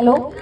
Hello?